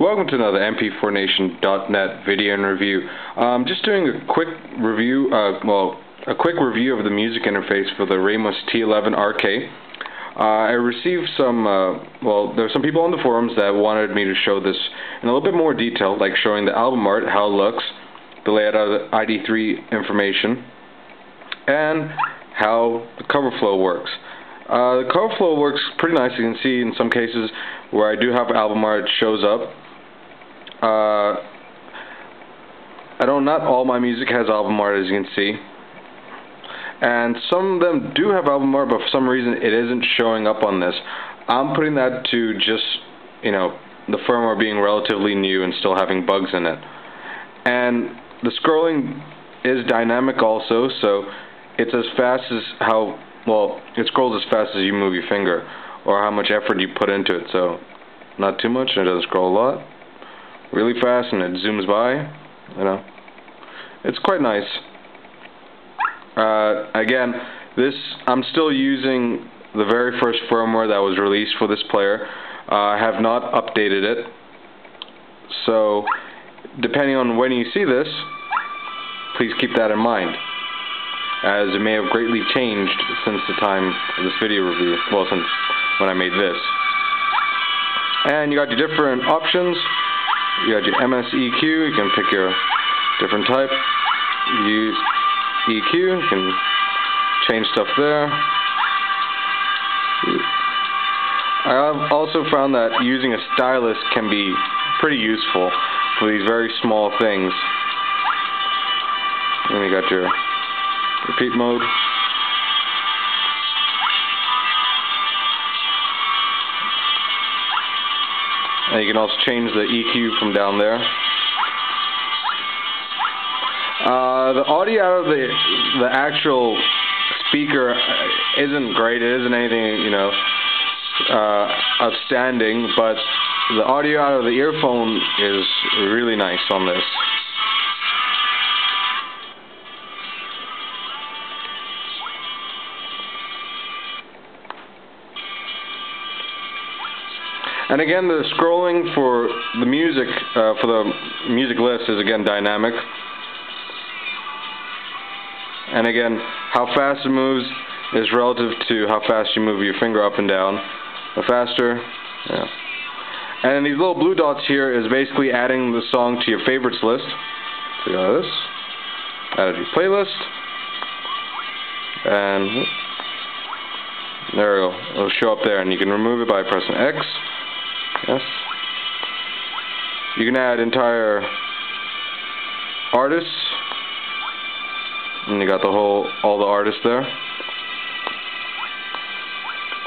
Welcome to another MP4Nation.net video and review. Um, just doing a quick review, uh, well, a quick review of the music interface for the Ramos T11 RK. Uh, I received some, uh, well, there some people on the forums that wanted me to show this in a little bit more detail, like showing the album art, how it looks, the layout of the ID3 information, and how the cover flow works. Uh, the cover flow works pretty nice. You can see in some cases where I do have album art, shows up. Uh, I don't. Not all my music has album art, as you can see, and some of them do have album art, but for some reason it isn't showing up on this. I'm putting that to just, you know, the firmware being relatively new and still having bugs in it. And the scrolling is dynamic also, so it's as fast as how well it scrolls as fast as you move your finger or how much effort you put into it. So not too much, and it doesn't scroll a lot really fast and it zooms by. You know, it's quite nice. Uh, again, this I'm still using the very first firmware that was released for this player. Uh, I have not updated it. So, depending on when you see this, please keep that in mind, as it may have greatly changed since the time of this video review, well, since when I made this. And you got your different options. You got your MSEQ, you can pick your different type. Use EQ, you can change stuff there. I've also found that using a stylus can be pretty useful for these very small things. Then you got your repeat mode. And you can also change the EQ from down there. Uh, the audio out of the the actual speaker isn't great. It isn't anything you know uh, outstanding, but the audio out of the earphone is really nice on this. And again, the scrolling for the music, uh, for the music list is again dynamic. And again, how fast it moves is relative to how fast you move your finger up and down. The faster, yeah. And these little blue dots here is basically adding the song to your favorites list. So you got this. Add to your playlist. And there we go. It'll show up there and you can remove it by pressing X. Yes. You can add entire artists. And you got the whole, all the artists there.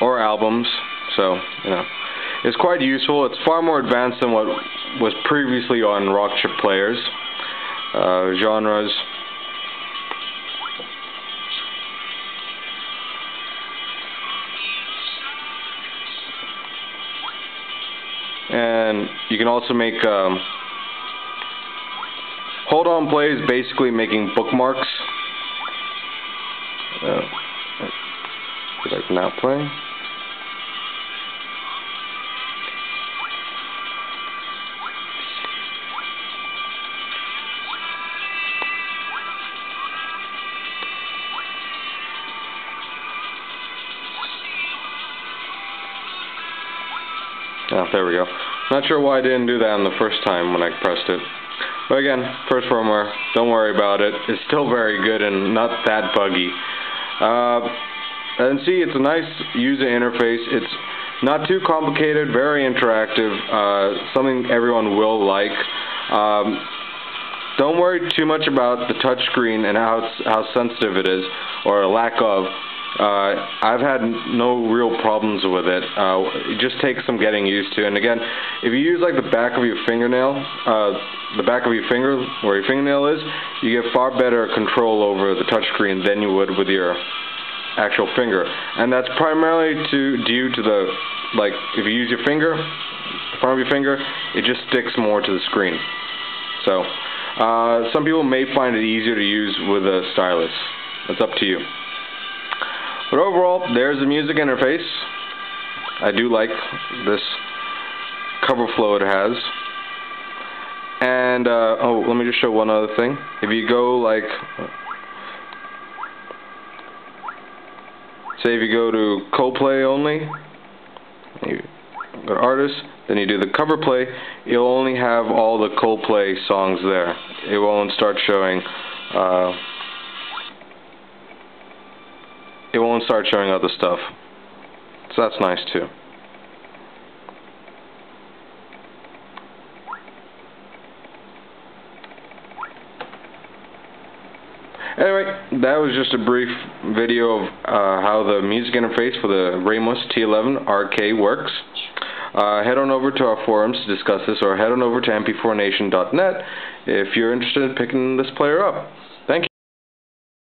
Or albums. So, you know. It's quite useful. It's far more advanced than what was previously on rock chip players. Uh, genres. And you can also make um, hold on plays basically making bookmarks. Uh, did I not play Oh, there we go. Not sure why I didn't do that on the first time when I pressed it. But again, first firmware, don't worry about it. It's still very good and not that buggy. Uh, and see, it's a nice user interface. It's not too complicated, very interactive, uh, something everyone will like. Um, don't worry too much about the touchscreen and how, how sensitive it is, or lack of. Uh, I've had no real problems with it. Uh, it just takes some getting used to. And again, if you use like the back of your fingernail, uh, the back of your finger, where your fingernail is, you get far better control over the touchscreen than you would with your actual finger. And that's primarily to due to the, like, if you use your finger, the front of your finger, it just sticks more to the screen. So, uh, some people may find it easier to use with a stylus. That's up to you. But overall, there's the music interface. I do like this cover flow it has. And, uh, oh, let me just show one other thing. If you go, like, say if you go to Coldplay only, you go to artists, then you do the cover flow, you'll only have all the Coldplay songs there. It won't start showing, uh, it won't start showing other stuff. So that's nice too. Anyway, that was just a brief video of uh, how the music interface for the Ramos T11 RK works. Uh, head on over to our forums to discuss this or head on over to mp4nation.net if you're interested in picking this player up.